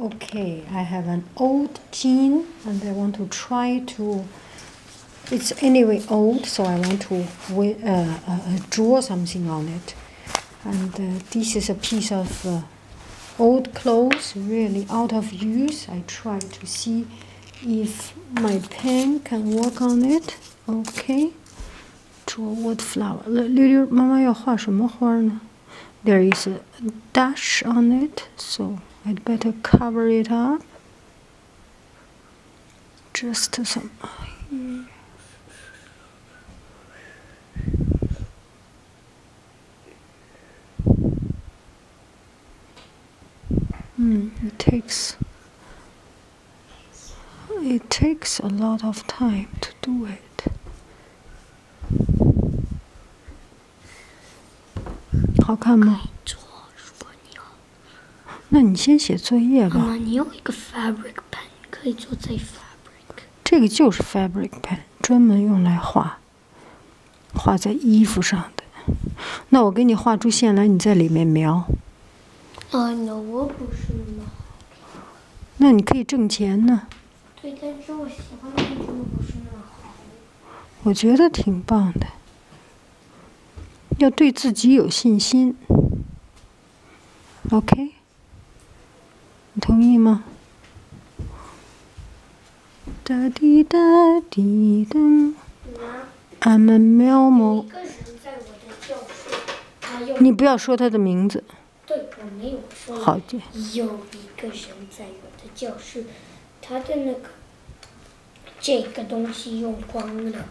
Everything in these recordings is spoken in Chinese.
Okay, I have an old jean and I want to try to. It's anyway old, so I want to wi- uh, uh, uh, draw something on it. And uh, this is a piece of uh, old clothes, really out of use. I try to see if my pen can work on it. Okay. Draw what flower? 溜溜，妈妈要画什么花呢？There is a dash on it, so I'd better cover it up. Just some. Here. Mm, it takes it takes a lot of time to do it. How come? 那你先写作业吧。你有一个 fabric pen，可以做在 fabric。这个就是 fabric pen，专门用来画，画在衣服上的。那我给你画出线来，你在里面描。啊，那我不是那么好。那你可以挣钱呢。对，但是我喜欢不是那么好。我觉得挺棒的，要对自己有信心。OK，你同意吗？哒滴哒滴噔妈，，I'm a 喵。你不要说他的名字，对，我没有说。好的。有一个人在我的教室，他的那个这个东西用光了。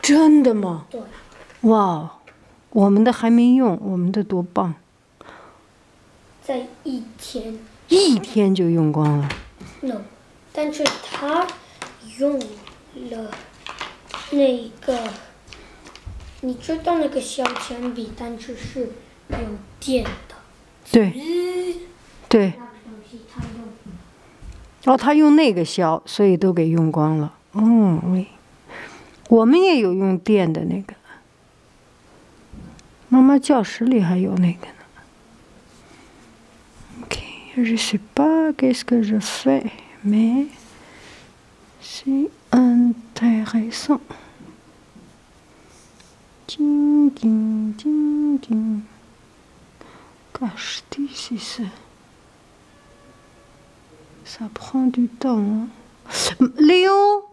真的吗？对，哇，我们的还没用，我们的多棒，在一天一天就用光了。no，但是他用了那个，你知道那个削铅笔，但是是有电的。对嗯，对。哦，他用那个削，所以都给用光了。嗯，喂，我们也有用电的那个，妈妈教室里还有那个 呢。OK, je sais pas qu'est-ce que je fais, mais c'est intéressant. 叮叮叮叮，Gosh, this is. Ça prend du temps. hein. 溜，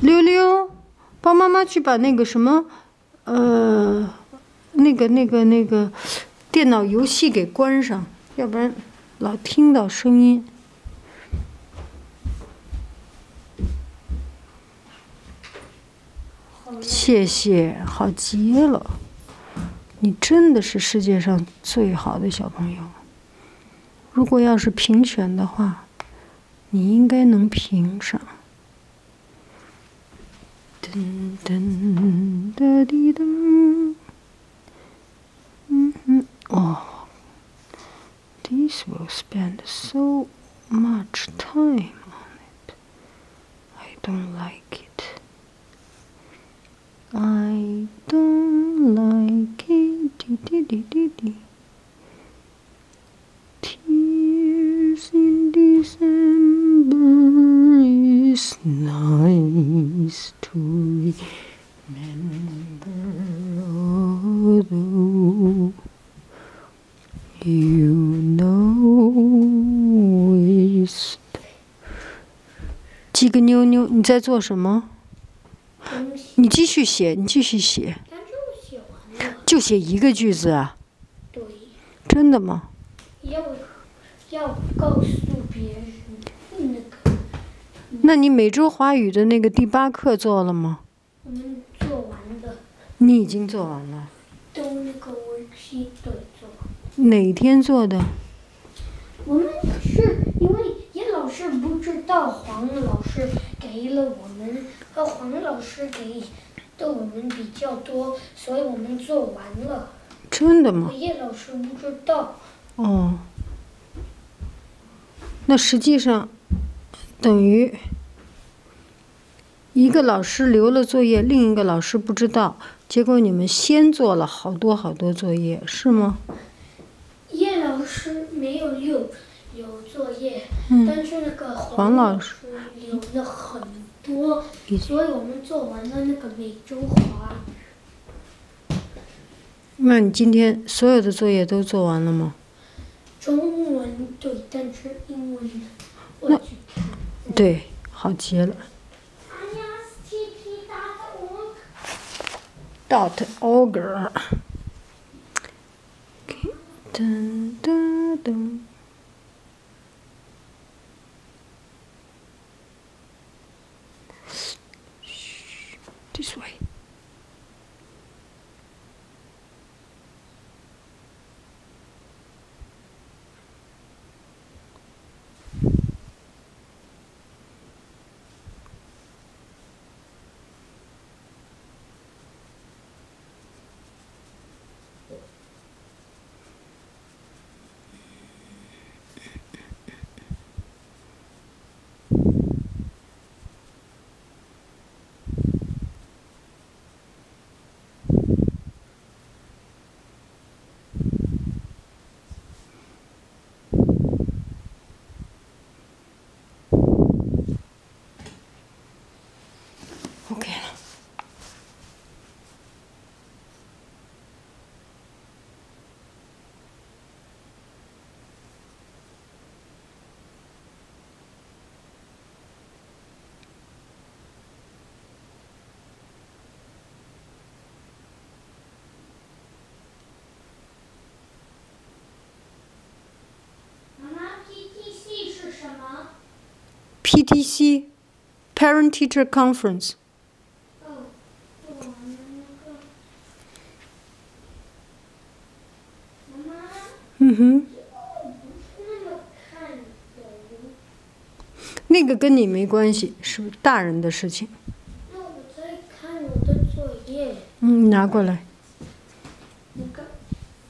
溜溜，帮妈妈去把那个什么，呃，那个那个那个电脑游戏给关上， 要不然老听到声音。谢谢，好极了，你真的是世界上最好的小朋友。如果要是评选的话，你应该能评上。噔噔哒滴噔，嗯嗯哦 will spend so much time on it. I don't like it. I don't like 个妞妞，你在做什么？你继续写，你继续写。就写一个句子啊？对，真的吗？要要告诉别人那个那你每周华语的那个第八课做了吗？我们做完了，你已经做完了。都那个做。哪天做的？我们是师不知道黄老师给了我们和黄老师给的我们比较多，所以我们做完了。真的吗？叶老师不知道，哦。那实际上等于一个老师留了作业，另一个老师不知道，结果你们先做了好多好多作业，是吗？叶老师没有留，有作业，嗯但是那个黄老老师留了很多，所以我们做完了那个美洲华。那你今天所有的作业都做完了吗？中文对，但是英文我。对，好极了。dot。Okay. Dun, dun, dun. Shh, This way. OK 了。妈妈，PTC 是什么？PTC Parent Teacher Conference。嗯哼，不是那么看懂。那个跟你没关系，是大人的事情。那我在看我的作业，嗯，拿过来。那个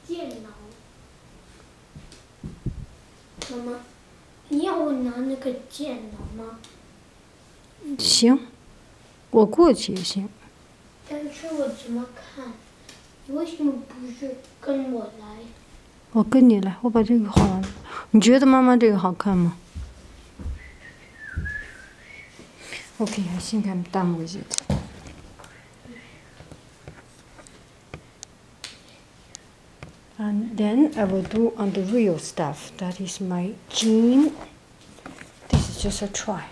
电脑。妈妈，你要我拿那个电脑吗？行，我过去也行。但是我怎么看？你为什么不是跟我来？我跟你来，我把这个画完了。你觉得妈妈这个好看吗？Okay, I think I'm done with it. And then I will do on the real stuff. That is my jean This is just a try.